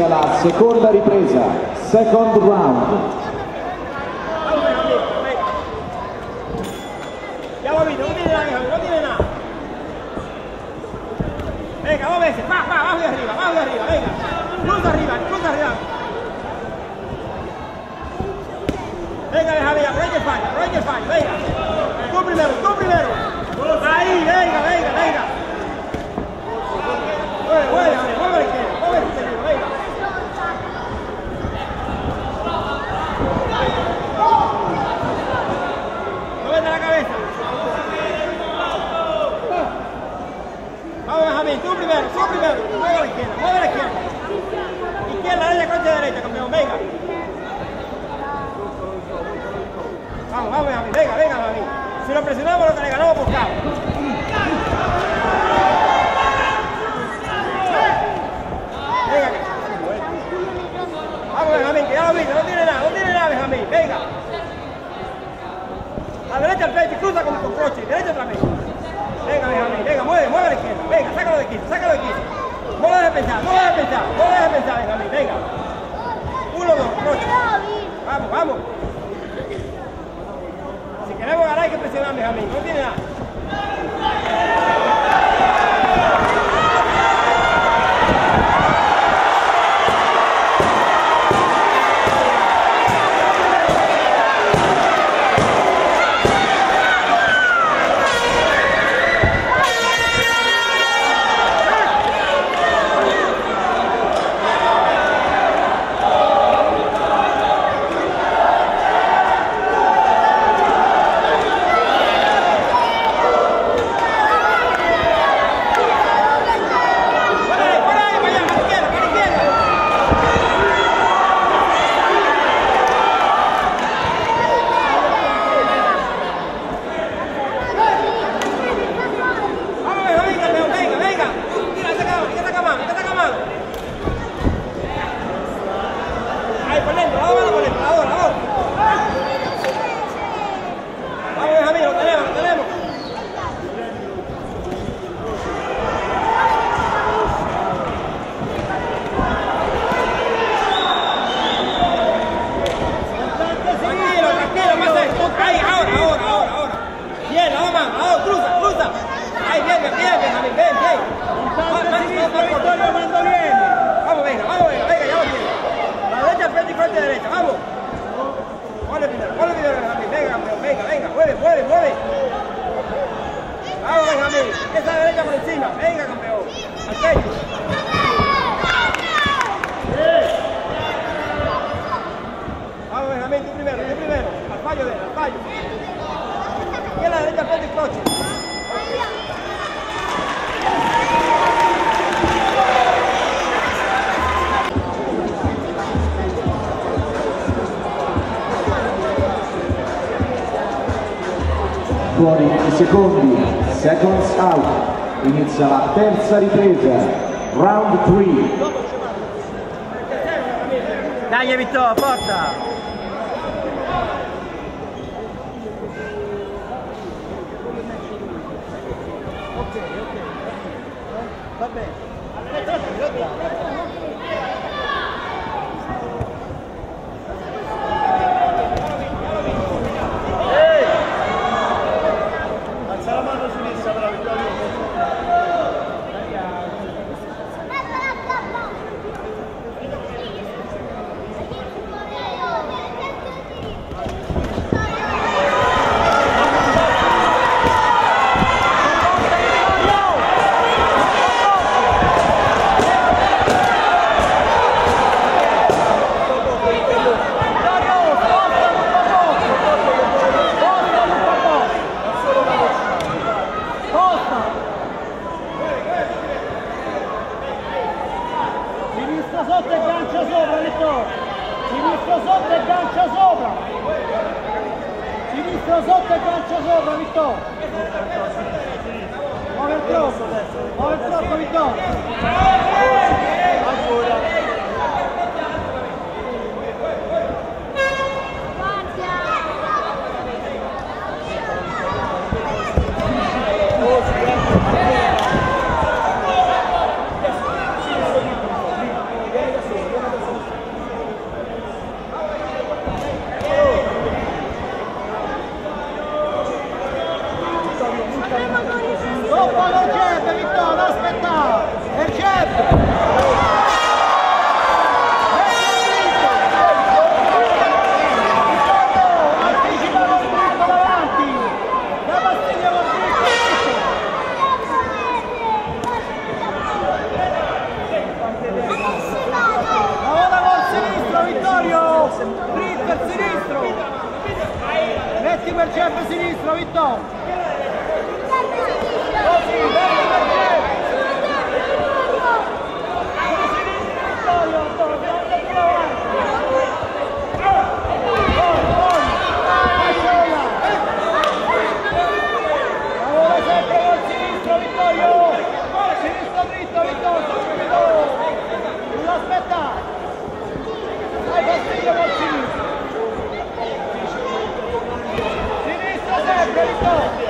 la seconda ripresa, second round. Venga, dos veces, va, va, abajo de arriba, abajo de arriba, venga. Cruz arriba, cruz arriba. Venga, deja ver, arrolla el fallo, arrolla el venga. Tú primero, tú primero. Ahí, venga, venga, venga. Primero, primero. Mueve a la izquierda, mueve a la izquierda. Izquierda, derecha, concha derecha, campeón, venga. fuori i secondi, seconds out, inizia la terza ripresa, round 3. Dai Vittorio, forza! Yeah. ¡Vamos, Siempre sinistro, Víctor. Let's go.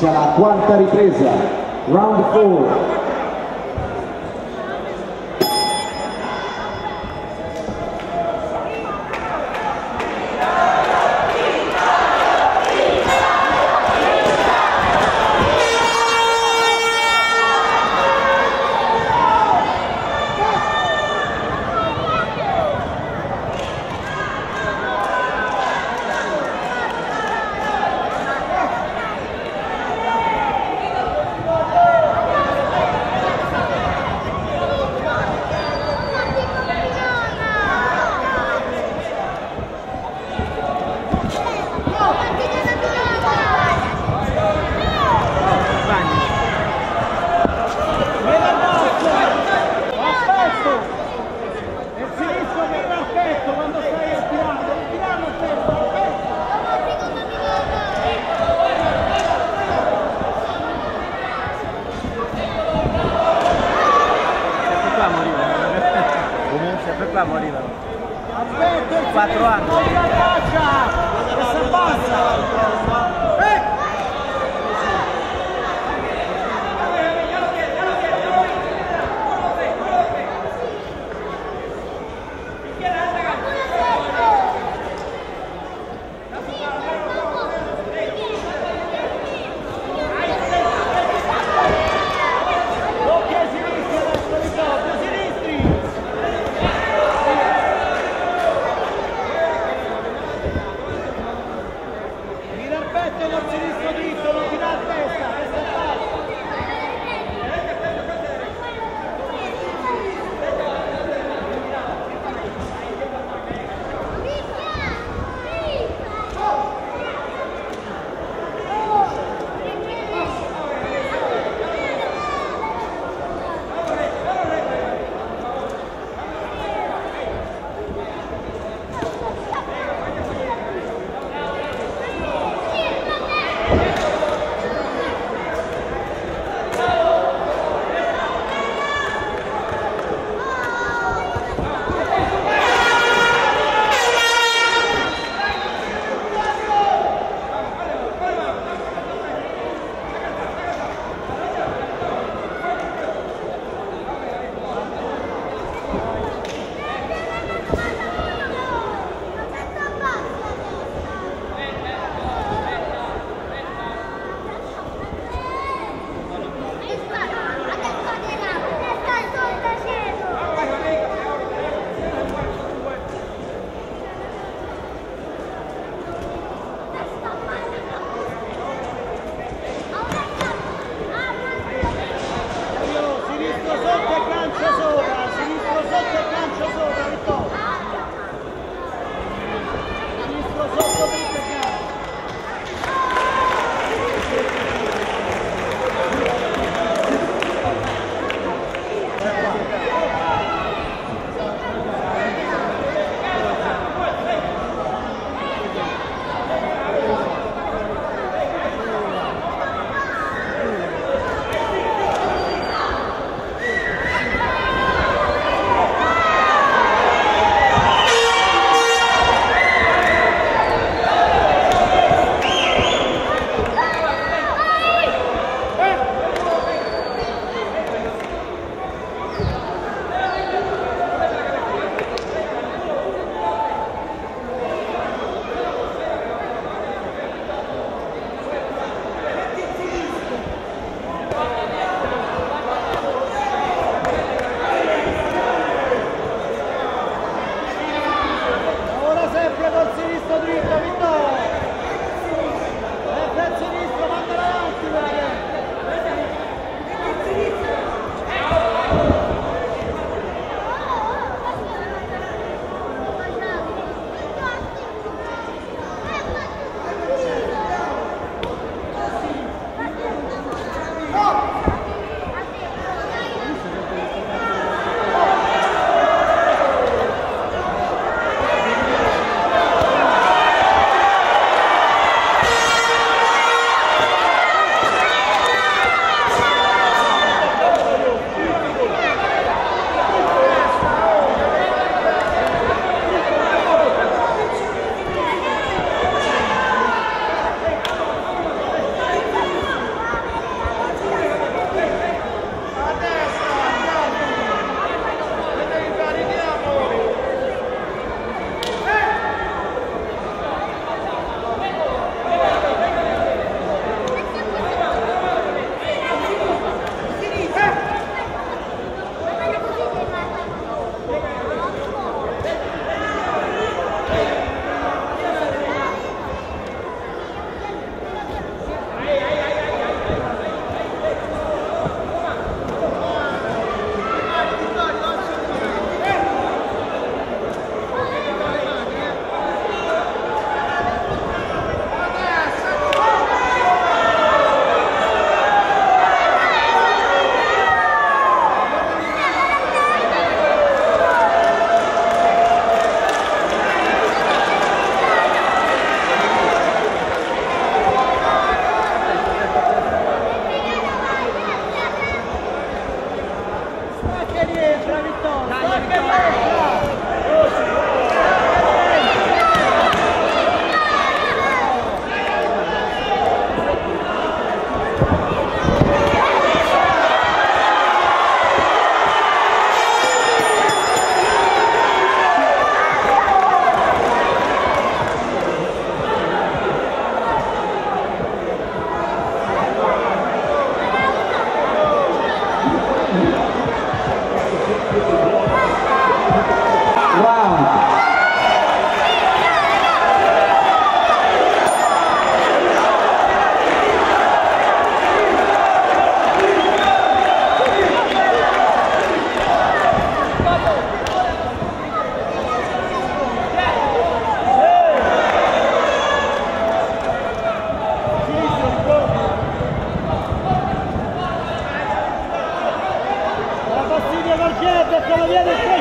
comincia la quarta ripresa, round 4. Imagínate, colombianos.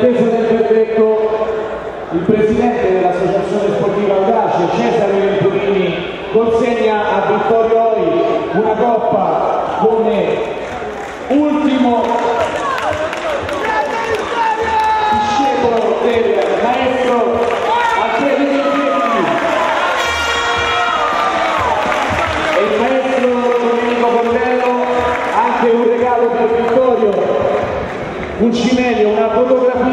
Attesa del verdetto il presidente dell'associazione sportiva Audace, Cesare Venturini, consegna a Vittorio Oi una coppa come ultimo discepolo del maestro Alfredo Giorgetti e il maestro Domenico Cordello anche un regalo per Vittorio un cimelio, una fotografia,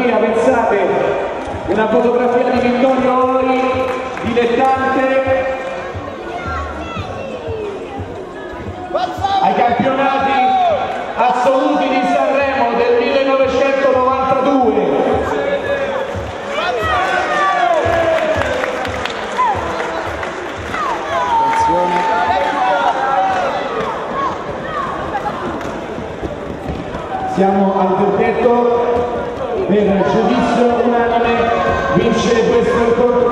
una fotografia di Vittorio Ori, dilettante, ai campionati assoluti di Sanremo del 1992. Siamo al Включай быстро тот,